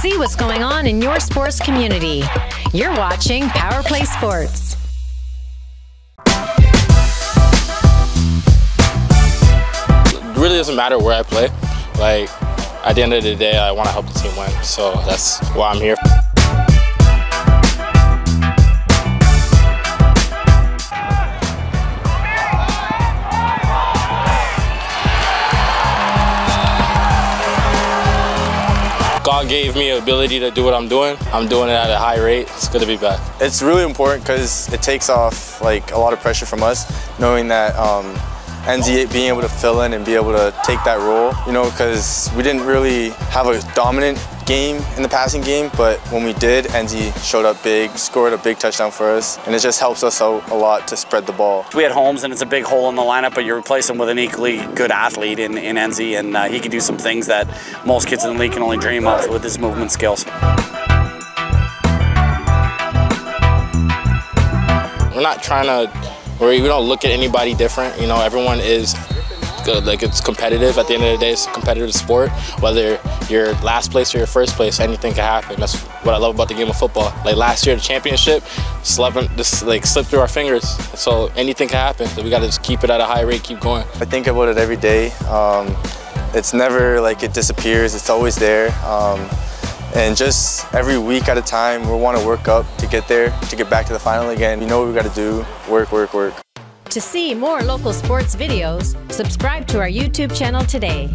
See what's going on in your sports community. You're watching Power Play Sports. It really doesn't matter where I play. Like, at the end of the day, I want to help the team win. So that's why I'm here. Gave me ability to do what I'm doing. I'm doing it at a high rate. It's good to be back. It's really important because it takes off like a lot of pressure from us, knowing that um, NZ being able to fill in and be able to take that role, you know, because we didn't really have a dominant game in the passing game, but when we did, NZ showed up big, scored a big touchdown for us, and it just helps us out a lot to spread the ball. We had Holmes, and it's a big hole in the lineup, but you replace him with an equally good athlete in, in NZ, and uh, he can do some things that most kids in the league can only dream of with his movement skills. We're not trying to, we don't look at anybody different. You know, everyone is good. Like it's competitive. At the end of the day, it's a competitive sport. Whether you're last place or your first place, anything can happen. That's what I love about the game of football. Like last year, the championship, slept, just like slipped through our fingers. So anything can happen. So we got to just keep it at a high rate, keep going. I think about it every day. Um, it's never like it disappears. It's always there. Um, and just every week at a time, we want to work up to get there, to get back to the final again. You know what we got to do, work, work, work. To see more local sports videos, subscribe to our YouTube channel today.